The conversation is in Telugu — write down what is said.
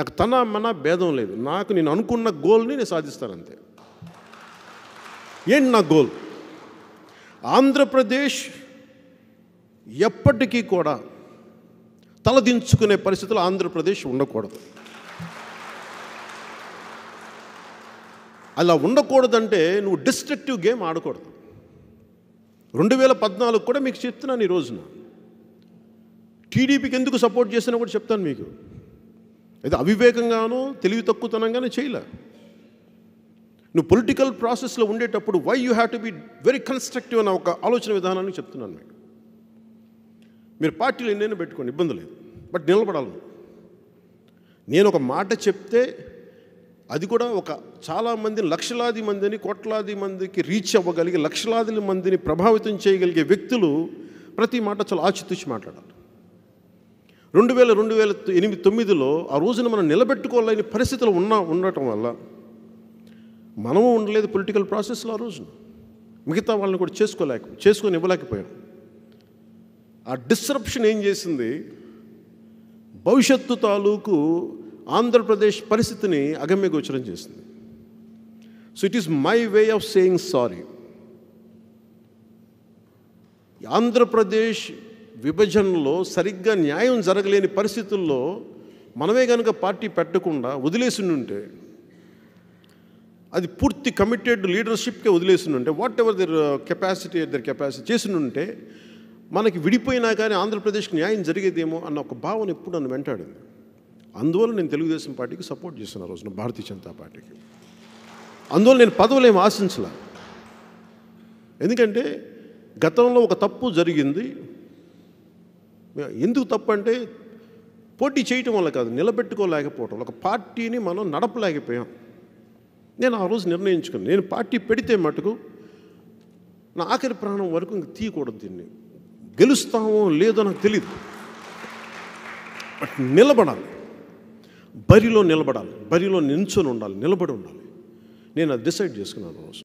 నాకు తన మన భేదం లేదు. నాకు నేను అనుకున్న గోల్ని నేను సాధిస్తాను అంతే. ఏంటి నా గోల్? ఆంధ్రప్రదేశ్ ఎప్పటికీ కూడా తలదించుకునే పరిస్థితులు ఆంధ్రప్రదేశ్ ఉండకూడదు. అలా ఉండకూడదంటే నువ్వు డిస్ట్రక్టివ్ గేమ్ ఆడకూడదు. రెండు వేల పద్నాలుగు కూడా మీకు చెప్తున్నాను ఈ రోజున. టీడీపీకి ఎందుకు సపోర్ట్ చేసినా కూడా చెప్తాను మీకు. అయితే అవివేకంగానో తెలివి తక్కువతనంగానే చేయలే. నువ్వు పొలిటికల్ ప్రాసెస్లో ఉండేటప్పుడు why you have to be very constructive అన్న ఒక ఆలోచన విధానాన్ని చెప్తున్నాను మీకు. మీరు పార్టీలు ఎన్నైనా పెట్టుకోండి ఇబ్బంది లేదు. బట్ నిలబడాలను నేను ఒక మాట చెప్తే అది కూడా ఒక చాలామంది లక్షలాది మందిని కోట్లాది మందికి రీచ్ అవ్వగలిగే లక్షలాది మందిని ప్రభావితం చేయగలిగే వ్యక్తులు ప్రతి మాట చాలా ఆచితూచి మాట్లాడాలి. రెండు వేల రెండు వేల ఎనిమిది తొమ్మిదిలో ఆ రోజున మనం నిలబెట్టుకోలేని పరిస్థితులు ఉన్నా ఉండటం వల్ల మనము ఉండలేదు పొలిటికల్ ప్రాసెస్లో ఆ రోజున. మిగతా వాళ్ళని కూడా చేసుకోలేక చేసుకొని ఇవ్వలేకపోయాం. ఆ డిస్రప్షన్ ఏం చేసింది? భవిష్యత్తు తాలూకు ఆంధ్రప్రదేశ్ పరిస్థితిని అగమ్యగోచరం చేసింది. So it is my way of saying sorry Andhra Pradesh విభజనలో సరిగ్గా న్యాయం జరగలేని పరిస్థితుల్లో మనమే కనుక పార్టీ పెట్టకుండా వదిలేసి ఉంటే అది పూర్తి కమిటెడ్ లీడర్షిప్కే వదిలేసి ఉంటే whatever their uh, capacity their capacity చేసి ఉంటే మనకి విడిపోయినా కానీ ఆంధ్రప్రదేశ్కి న్యాయం జరిగేదేమో అన్న ఒక భావన ఎప్పుడు నన్ను వెంటాడింది. అందువల్ల నేను తెలుగుదేశం పార్టీకి సపోర్ట్ చేసిన రోజున భారతీయ జనతా పార్టీకి. అందువల్ల నేను పదవులు ఏమి ఆశించలే. ఎందుకంటే గతంలో ఒక తప్పు జరిగింది ఎందుకు తప్పు అంటే పోటీ చేయటం వల్ల కాదు నిలబెట్టుకోలేకపోవటం. ఒక పార్టీని మనం నడపలేకపోయాం. నేను ఆ రోజు నిర్ణయించుకుని నేను పార్టీ పెడితే మటుకు నా ఆఖరి ప్రాణం వరకు ఇంక తీయకూడదు దీన్ని. గెలుస్తామో లేదో నాకు తెలియదు బట్ నిలబడాలి. బరిలో నిలబడాలి. బరిలో నించుని ఉండాలి. నిలబడి ఉండాలి. నేను అది డిసైడ్ చేసుకున్నాను రోజు.